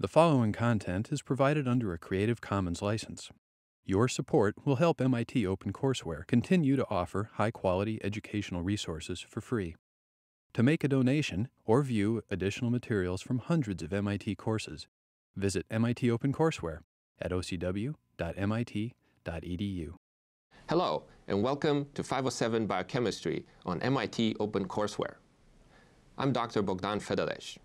The following content is provided under a Creative Commons license. Your support will help MIT OpenCourseware continue to offer high quality educational resources for free. To make a donation or view additional materials from hundreds of MIT courses, visit MIT OpenCourseware at ocw.mit.edu. Hello, and welcome to 507 Biochemistry on MIT OpenCourseware. I'm Dr. Bogdan Fedeles.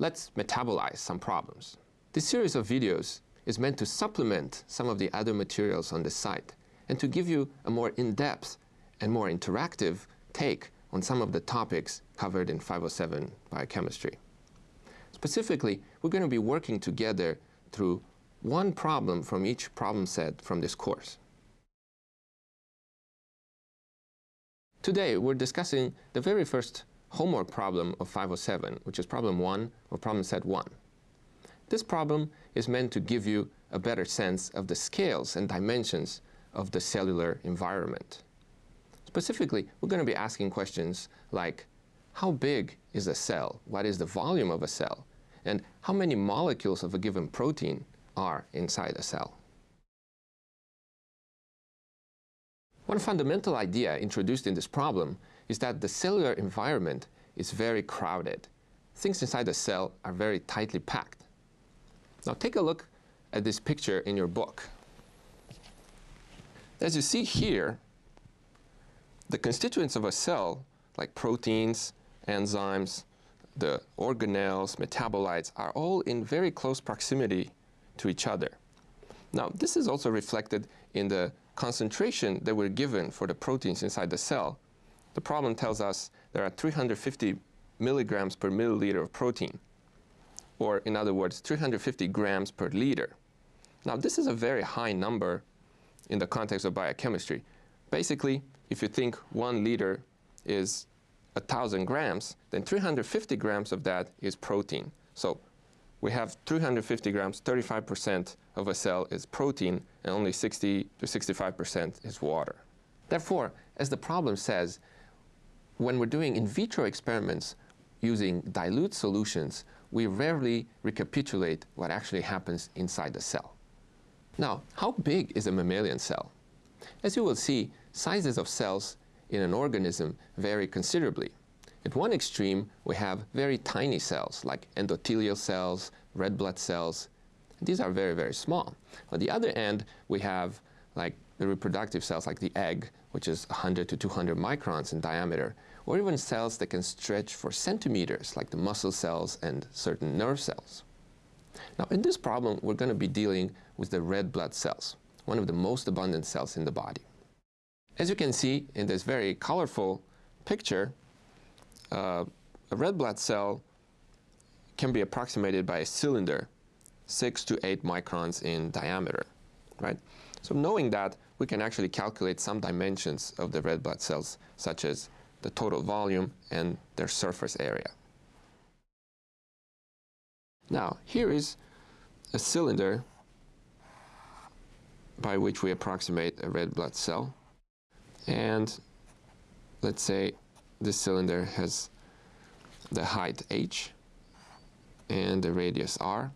Let's metabolize some problems. This series of videos is meant to supplement some of the other materials on the site and to give you a more in-depth and more interactive take on some of the topics covered in 507 Biochemistry. Specifically, we're going to be working together through one problem from each problem set from this course. Today, we're discussing the very first homework problem of 507, which is problem 1 or problem set 1. This problem is meant to give you a better sense of the scales and dimensions of the cellular environment. Specifically, we're going to be asking questions like, how big is a cell? What is the volume of a cell? And how many molecules of a given protein are inside a cell? One fundamental idea introduced in this problem is that the cellular environment is very crowded. Things inside the cell are very tightly packed. Now take a look at this picture in your book. As you see here, the constituents of a cell, like proteins, enzymes, the organelles, metabolites, are all in very close proximity to each other. Now, this is also reflected in the concentration that we're given for the proteins inside the cell, the problem tells us there are 350 milligrams per milliliter of protein, or in other words, 350 grams per liter. Now, this is a very high number in the context of biochemistry. Basically, if you think one liter is 1,000 grams, then 350 grams of that is protein. So we have 350 grams, 35% of a cell is protein, and only 60 to 65% is water. Therefore, as the problem says, when we're doing in vitro experiments using dilute solutions, we rarely recapitulate what actually happens inside the cell. Now, how big is a mammalian cell? As you will see, sizes of cells in an organism vary considerably. At one extreme, we have very tiny cells like endothelial cells, red blood cells. These are very, very small. On the other end, we have like the reproductive cells like the egg, which is 100 to 200 microns in diameter, or even cells that can stretch for centimeters, like the muscle cells and certain nerve cells. Now, in this problem, we're going to be dealing with the red blood cells, one of the most abundant cells in the body. As you can see in this very colorful picture, uh, a red blood cell can be approximated by a cylinder, 6 to 8 microns in diameter, right? So knowing that, we can actually calculate some dimensions of the red blood cells, such as the total volume and their surface area. Now, here is a cylinder by which we approximate a red blood cell. And let's say this cylinder has the height h and the radius r.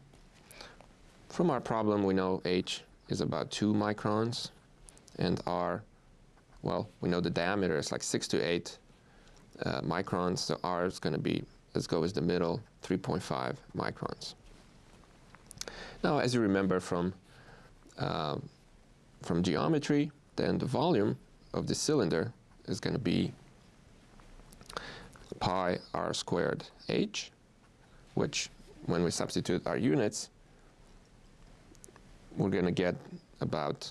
From our problem, we know h is about 2 microns, and r, well, we know the diameter is like 6 to 8 uh, microns, so R is going to be, let's go with the middle, 3.5 microns. Now, as you remember from, uh, from geometry, then the volume of the cylinder is going to be pi r squared h, which when we substitute our units, we're going to get about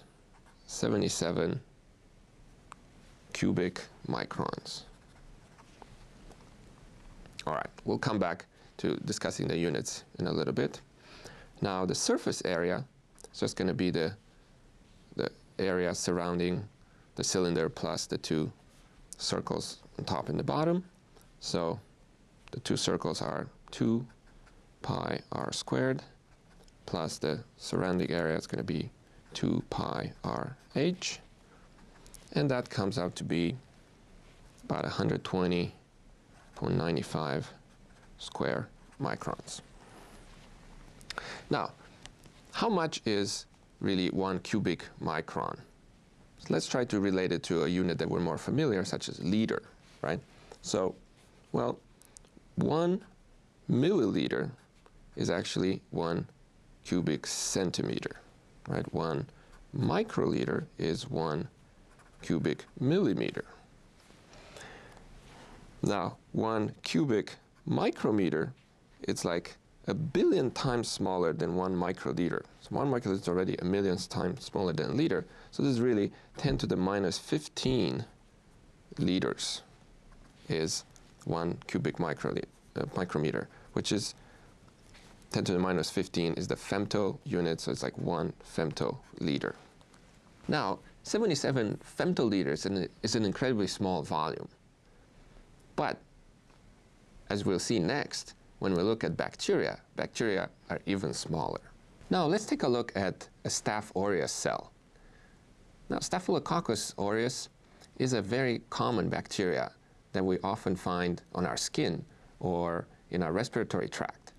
77 cubic microns. All right, we'll come back to discussing the units in a little bit. Now the surface area is just going to be the, the area surrounding the cylinder plus the two circles on top and the bottom. So the two circles are 2 pi r squared plus the surrounding area is going to be 2 pi r h. And that comes out to be about 120 0.95 square microns. Now, how much is really one cubic micron? So let's try to relate it to a unit that we're more familiar, such as liter, right? So, well, one milliliter is actually one cubic centimeter, right? One microliter is one cubic millimeter. Now, one cubic micrometer, it's like a billion times smaller than one microliter. So one microliter is already a million times smaller than a liter. So this is really 10 to the minus 15 liters is one cubic uh, micrometer, which is 10 to the minus 15 is the femto unit, so it's like one femtoliter. Now, 77 femtoliters is an incredibly small volume. But as we'll see next, when we look at bacteria, bacteria are even smaller. Now let's take a look at a Staph aureus cell. Now Staphylococcus aureus is a very common bacteria that we often find on our skin or in our respiratory tract.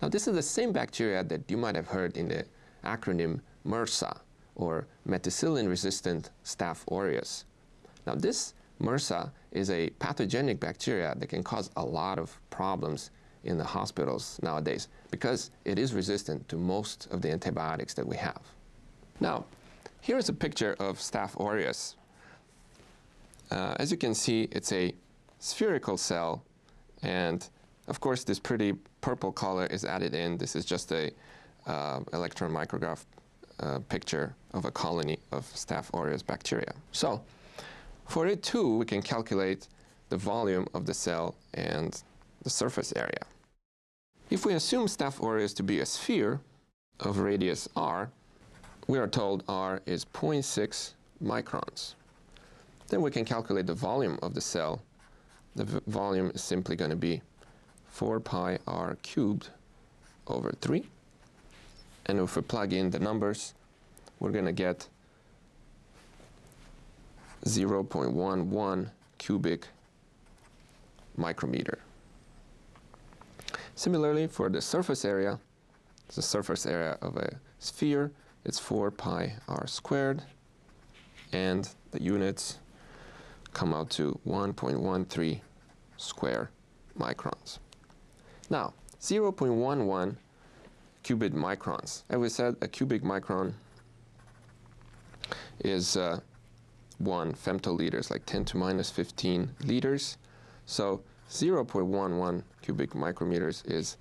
Now this is the same bacteria that you might have heard in the acronym MRSA or methicillin-resistant Staph aureus. Now this MRSA is a pathogenic bacteria that can cause a lot of problems in the hospitals nowadays because it is resistant to most of the antibiotics that we have. Now, here is a picture of Staph aureus. Uh, as you can see, it's a spherical cell, and of course, this pretty purple color is added in. This is just a uh, electron micrograph uh, picture of a colony of Staph aureus bacteria. So for it too, we can calculate the volume of the cell and the surface area. If we assume Staph aureus to be a sphere of radius r, we are told r is 0.6 microns. Then we can calculate the volume of the cell. The volume is simply going to be 4 pi r cubed over 3. And if we plug in the numbers, we're going to get 0.11 cubic micrometer. Similarly, for the surface area, the surface area of a sphere, it's 4 pi r squared, and the units come out to 1.13 square microns. Now, 0.11 cubic microns. As we said, a cubic micron is uh, one femtoliters, like 10 to minus 15 liters. So 0.11 cubic micrometers is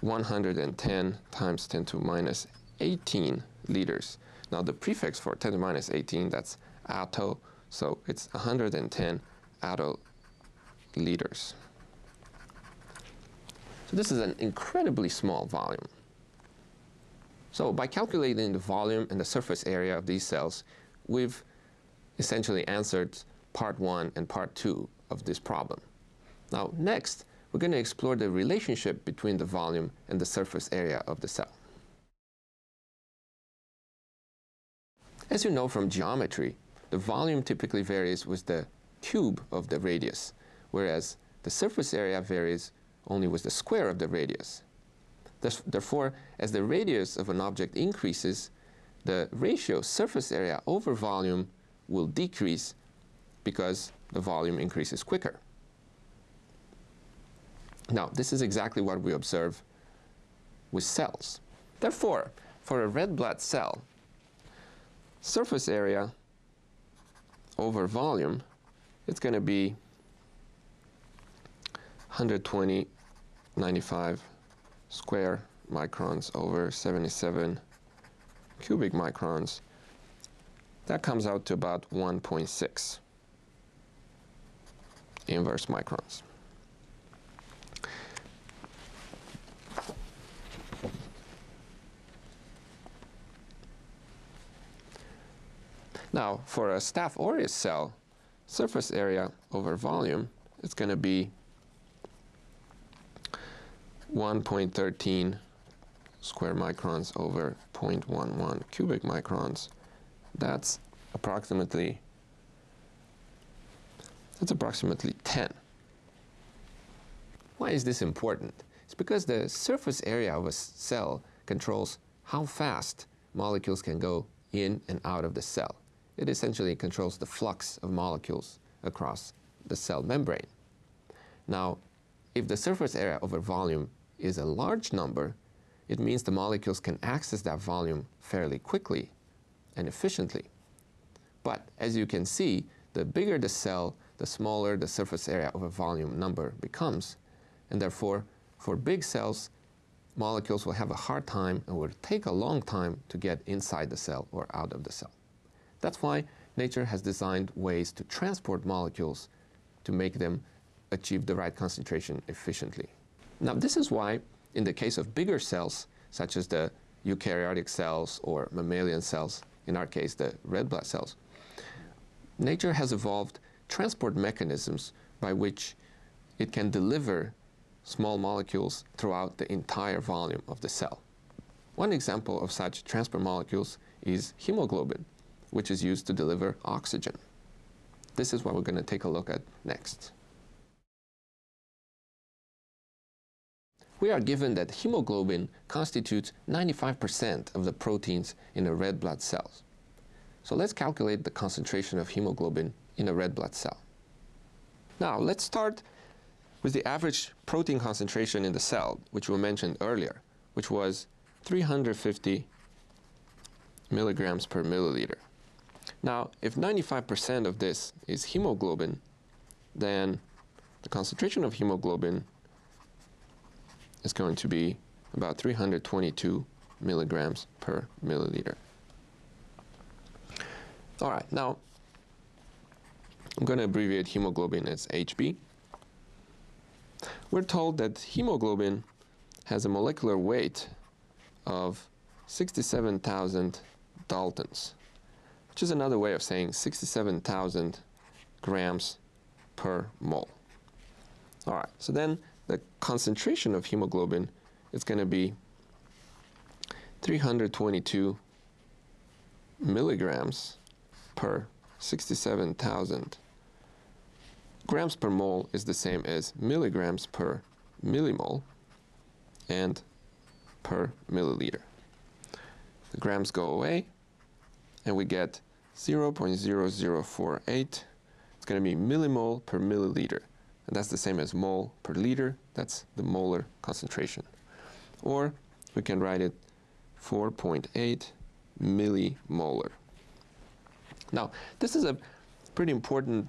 110 times 10 to minus 18 liters. Now the prefix for 10 to minus 18, that's atto, so it's 110 atto liters. So this is an incredibly small volume. So by calculating the volume and the surface area of these cells, we've essentially answered part one and part two of this problem. Now, next, we're going to explore the relationship between the volume and the surface area of the cell. As you know from geometry, the volume typically varies with the cube of the radius, whereas the surface area varies only with the square of the radius. Therefore, as the radius of an object increases, the ratio surface area over volume will decrease because the volume increases quicker. Now, this is exactly what we observe with cells. Therefore, for a red blood cell, surface area over volume, it's going to be 120, 95 square microns over 77 cubic microns that comes out to about 1.6 inverse microns. Now, for a Staph aureus cell, surface area over volume is going to be 1.13 square microns over 0.11 cubic microns that's approximately that's approximately 10. Why is this important? It's because the surface area of a cell controls how fast molecules can go in and out of the cell. It essentially controls the flux of molecules across the cell membrane. Now, if the surface area over volume is a large number, it means the molecules can access that volume fairly quickly and efficiently. But as you can see, the bigger the cell, the smaller the surface area of a volume number becomes. And therefore, for big cells, molecules will have a hard time and will take a long time to get inside the cell or out of the cell. That's why nature has designed ways to transport molecules to make them achieve the right concentration efficiently. Now, this is why, in the case of bigger cells, such as the eukaryotic cells or mammalian cells, in our case, the red blood cells, nature has evolved transport mechanisms by which it can deliver small molecules throughout the entire volume of the cell. One example of such transport molecules is hemoglobin, which is used to deliver oxygen. This is what we're going to take a look at next. We are given that hemoglobin constitutes 95% of the proteins in a red blood cells. So let's calculate the concentration of hemoglobin in a red blood cell. Now let's start with the average protein concentration in the cell, which we mentioned earlier, which was 350 milligrams per milliliter. Now, if 95% of this is hemoglobin, then the concentration of hemoglobin is going to be about 322 milligrams per milliliter. All right, now I'm going to abbreviate hemoglobin as HB. We're told that hemoglobin has a molecular weight of 67,000 Daltons, which is another way of saying 67,000 grams per mole. All right, so then the concentration of hemoglobin is going to be 322 milligrams per 67,000 grams per mole is the same as milligrams per millimole and per milliliter. The grams go away and we get 0.0048. It's going to be millimole per milliliter. And that's the same as mole per liter. That's the molar concentration. Or we can write it 4.8 millimolar. Now, this is a pretty important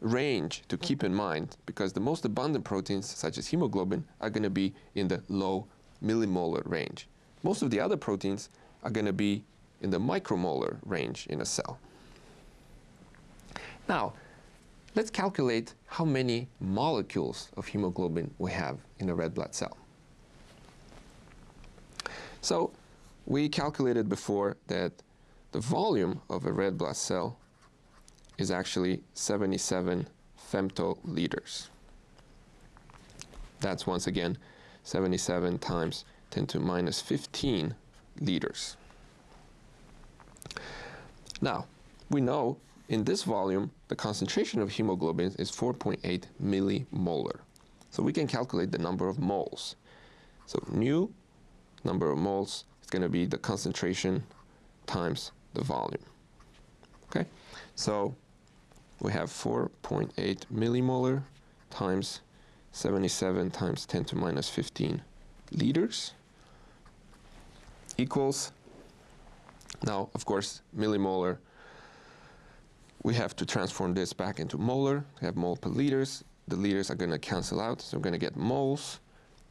range to keep in mind because the most abundant proteins, such as hemoglobin, are going to be in the low millimolar range. Most of the other proteins are going to be in the micromolar range in a cell. Now, let's calculate how many molecules of hemoglobin we have in a red blood cell. So, we calculated before that the volume of a red blood cell is actually 77 femtoliters. That's once again 77 times 10 to minus 15 liters. Now, we know in this volume the concentration of hemoglobin is 4.8 millimolar. So we can calculate the number of moles. So nu number of moles is going to be the concentration times the volume. Okay, so we have 4.8 millimolar times 77 times 10 to minus 15 liters equals, now of course millimolar, we have to transform this back into molar, we have mole per liters, the liters are going to cancel out, so we're going to get moles,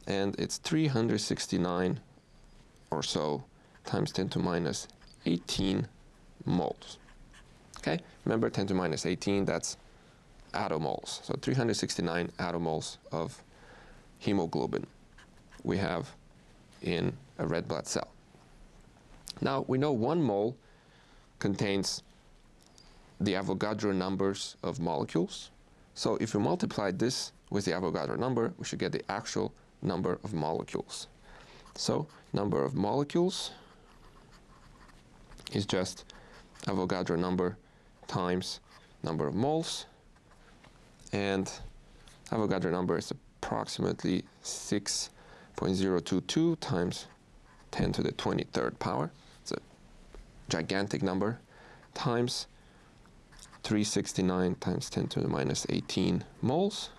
and it's 369 or so times 10 to minus 18 moles. Okay, remember 10 to minus 18, that's attomoles. So 369 attomoles of hemoglobin we have in a red blood cell. Now, we know one mole contains the Avogadro numbers of molecules. So if we multiply this with the Avogadro number, we should get the actual number of molecules. So number of molecules is just Avogadro number times number of moles. And Avogadro number is approximately 6.022 times 10 to the 23rd power. It's a gigantic number times 369 times 10 to the minus 18 moles.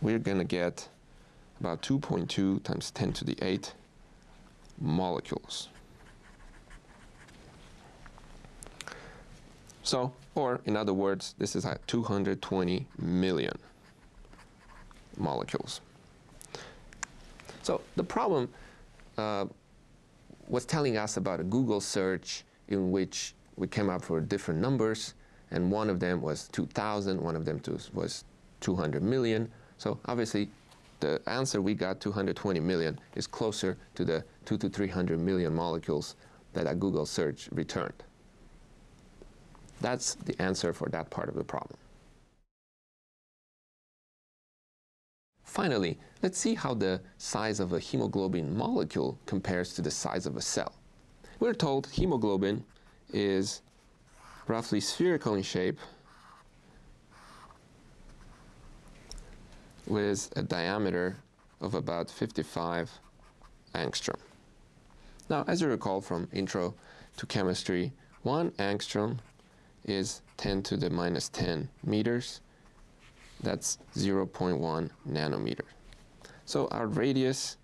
We're going to get about 2.2 times 10 to the 8 molecules. So, or in other words, this is at 220 million molecules. So the problem uh, was telling us about a Google search in which we came up with different numbers, and one of them was 2,000, one of them was 200 million. So obviously, the answer we got, 220 million, is closer to the 2 to 300 million molecules that a Google search returned. That's the answer for that part of the problem. Finally, let's see how the size of a hemoglobin molecule compares to the size of a cell. We're told hemoglobin is roughly spherical in shape with a diameter of about 55 angstrom. Now, as you recall from intro to chemistry, one angstrom is 10 to the minus 10 meters. That's 0.1 nanometer. So our radius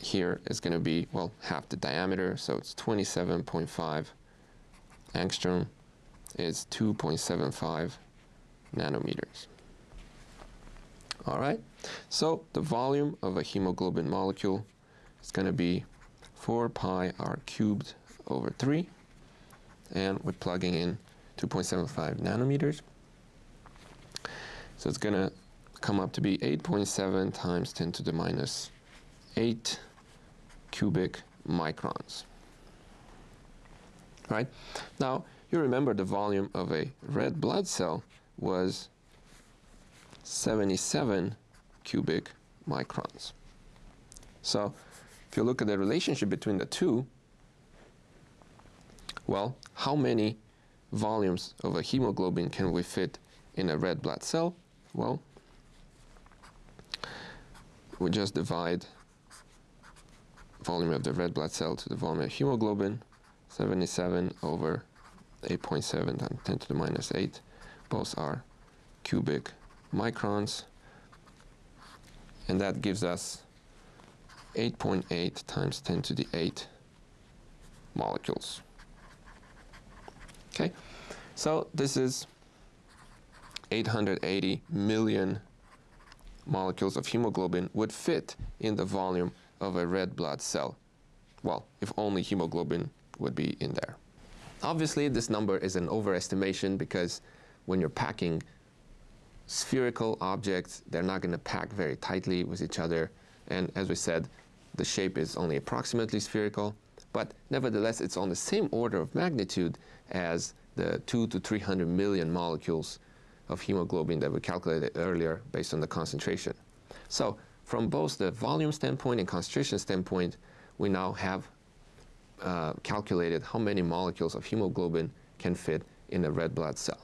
here is going to be, well, half the diameter, so it's 27.5 angstrom is 2.75 nanometers. All right, so the volume of a hemoglobin molecule is going to be 4 pi r cubed over 3 and we're plugging in 2.75 nanometers. So it's going to come up to be 8.7 times 10 to the minus 8 cubic microns. Right? Now, you remember the volume of a red blood cell was 77 cubic microns. So, if you look at the relationship between the two, well, how many volumes of a hemoglobin can we fit in a red blood cell? Well, we just divide volume of the red blood cell to the volume of hemoglobin, 77 over 8.7 times 10 to the minus 8. Both are cubic microns. And that gives us 8.8 .8 times 10 to the 8 molecules. Okay, so this is 880 million molecules of hemoglobin would fit in the volume of a red blood cell. Well, if only hemoglobin would be in there. Obviously, this number is an overestimation because when you're packing spherical objects, they're not going to pack very tightly with each other. And as we said, the shape is only approximately spherical. But nevertheless, it's on the same order of magnitude as the 2 to 300 million molecules of hemoglobin that we calculated earlier based on the concentration. So from both the volume standpoint and concentration standpoint, we now have uh, calculated how many molecules of hemoglobin can fit in a red blood cell.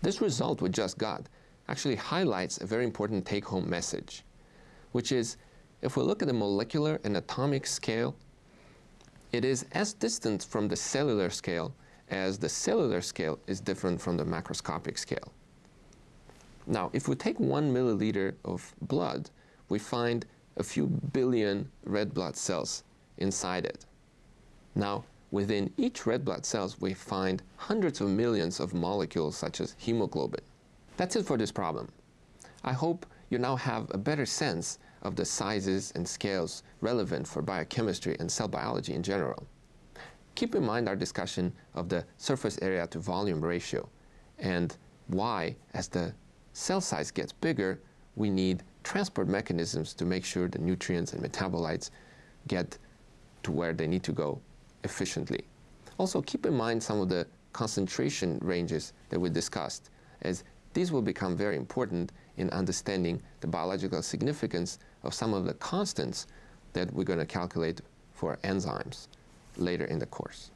This result we just got actually highlights a very important take-home message, which is if we look at the molecular and atomic scale, it is as distant from the cellular scale as the cellular scale is different from the macroscopic scale. Now, if we take one milliliter of blood, we find a few billion red blood cells inside it. Now, within each red blood cells, we find hundreds of millions of molecules such as hemoglobin. That's it for this problem. I hope you now have a better sense of the sizes and scales relevant for biochemistry and cell biology in general. Keep in mind our discussion of the surface area to volume ratio and why, as the cell size gets bigger, we need transport mechanisms to make sure the nutrients and metabolites get to where they need to go efficiently. Also, keep in mind some of the concentration ranges that we discussed, as these will become very important in understanding the biological significance of some of the constants that we're going to calculate for enzymes later in the course.